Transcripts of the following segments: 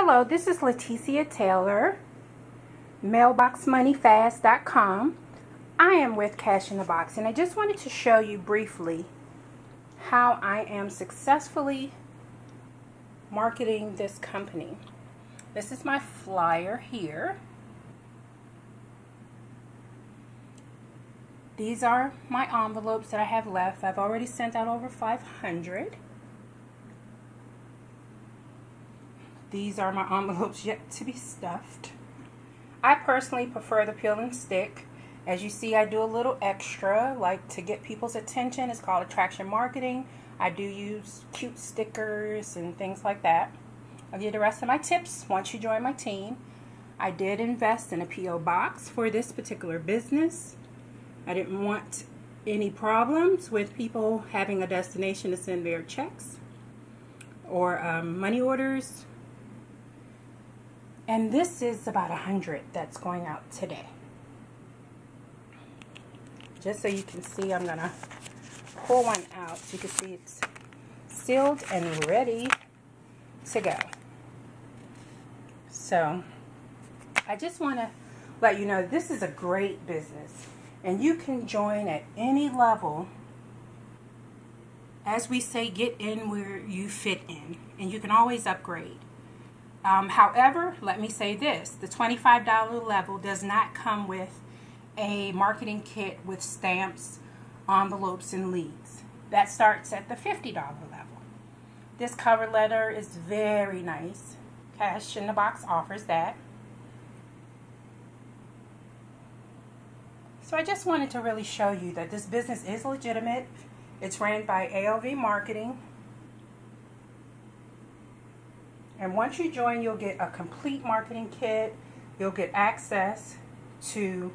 Hello, this is Laticia Taylor, mailboxmoneyfast.com. I am with Cash in the Box, and I just wanted to show you briefly how I am successfully marketing this company. This is my flyer here. These are my envelopes that I have left. I've already sent out over 500. These are my envelopes yet to be stuffed. I personally prefer the peel and stick. As you see, I do a little extra, like to get people's attention. It's called attraction marketing. I do use cute stickers and things like that. I'll give you the rest of my tips once you join my team. I did invest in a P.O. box for this particular business. I didn't want any problems with people having a destination to send their checks or um, money orders and this is about a hundred that's going out today. Just so you can see, I'm gonna pull one out so you can see it's sealed and ready to go. So I just want to let you know this is a great business and you can join at any level as we say get in where you fit in and you can always upgrade um, however, let me say this the $25 level does not come with a marketing kit with stamps, envelopes, and leads. That starts at the $50 level. This cover letter is very nice. Cash in the Box offers that. So I just wanted to really show you that this business is legitimate. It's ran by ALV Marketing. And once you join, you'll get a complete marketing kit. You'll get access to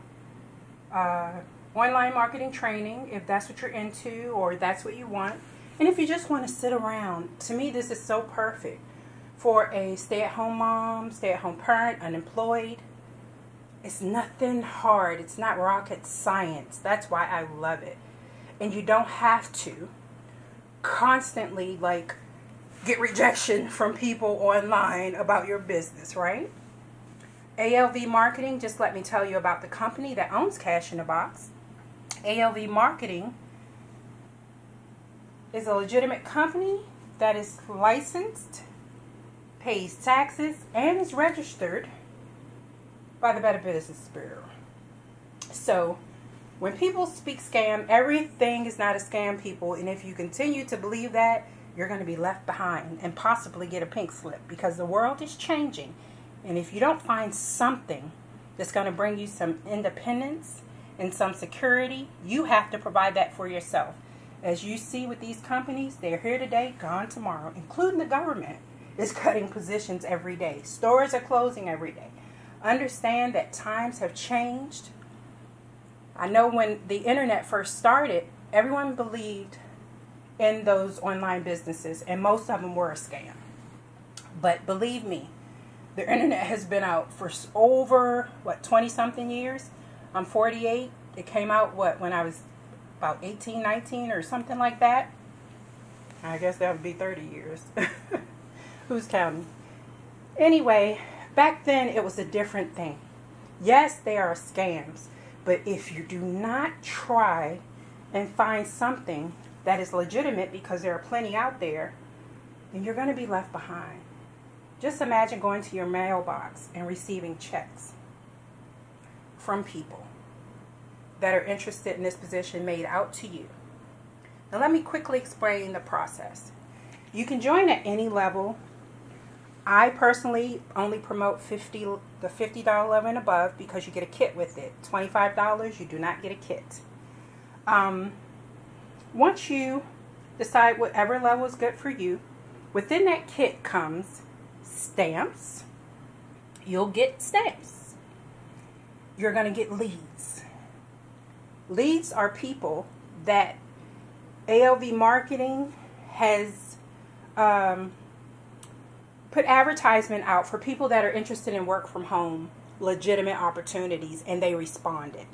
uh, online marketing training if that's what you're into or that's what you want. And if you just want to sit around, to me, this is so perfect for a stay at home mom, stay at home parent, unemployed. It's nothing hard, it's not rocket science. That's why I love it. And you don't have to constantly like get rejection from people online about your business, right? ALV Marketing, just let me tell you about the company that owns Cash in a Box. ALV Marketing is a legitimate company that is licensed, pays taxes, and is registered by the Better Business Bureau. So, when people speak scam, everything is not a scam, people. And if you continue to believe that, you're going to be left behind and possibly get a pink slip because the world is changing. And if you don't find something that's going to bring you some independence and some security, you have to provide that for yourself. As you see with these companies, they're here today, gone tomorrow, including the government is cutting positions every day. Stores are closing every day. Understand that times have changed. I know when the internet first started, everyone believed in those online businesses, and most of them were a scam. But believe me, the internet has been out for over, what, 20 something years? I'm 48. It came out, what, when I was about 18, 19 or something like that? I guess that would be 30 years. Who's counting? Anyway, back then it was a different thing. Yes, they are scams, but if you do not try and find something that is legitimate because there are plenty out there, then you're going to be left behind. Just imagine going to your mailbox and receiving checks from people that are interested in this position made out to you. Now, let me quickly explain the process. You can join at any level. I personally only promote 50 the $50 level and above because you get a kit with it. $25, you do not get a kit. Um, once you decide whatever level is good for you, within that kit comes stamps. You'll get stamps. You're going to get leads. Leads are people that ALV Marketing has um, put advertisement out for people that are interested in work from home, legitimate opportunities, and they responded.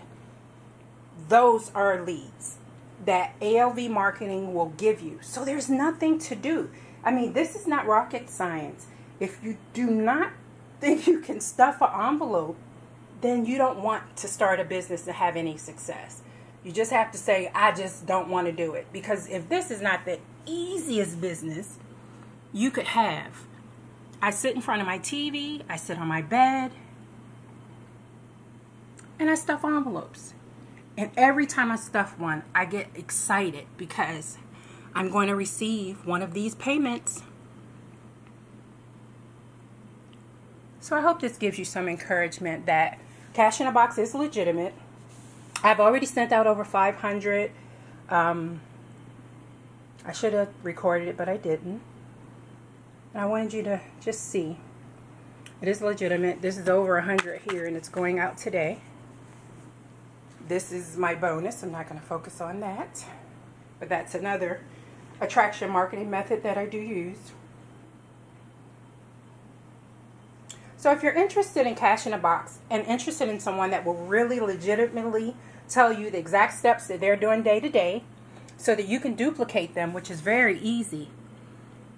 Those are leads that ALV marketing will give you. So there's nothing to do. I mean, this is not rocket science. If you do not think you can stuff an envelope, then you don't want to start a business to have any success. You just have to say, I just don't want to do it. Because if this is not the easiest business you could have, I sit in front of my TV, I sit on my bed, and I stuff envelopes. And every time I stuff one, I get excited because I'm going to receive one of these payments. So I hope this gives you some encouragement that Cash in a Box is legitimate. I've already sent out over 500. Um, I should have recorded it, but I didn't. And I wanted you to just see. It is legitimate. This is over 100 here, and it's going out today. This is my bonus. I'm not going to focus on that. But that's another attraction marketing method that I do use. So if you're interested in cash in a box and interested in someone that will really legitimately tell you the exact steps that they're doing day to day so that you can duplicate them, which is very easy,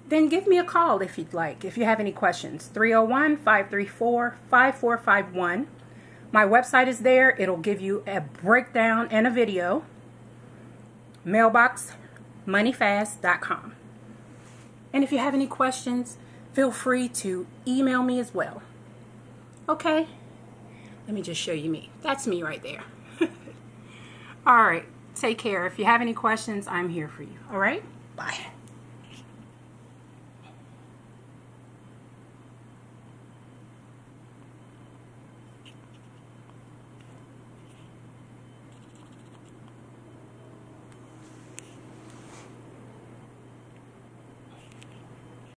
then give me a call if you'd like, if you have any questions. 301 534 5451. My website is there. It'll give you a breakdown and a video. Mailboxmoneyfast.com. And if you have any questions, feel free to email me as well. Okay? Let me just show you me. That's me right there. All right. Take care. If you have any questions, I'm here for you. All right? Bye.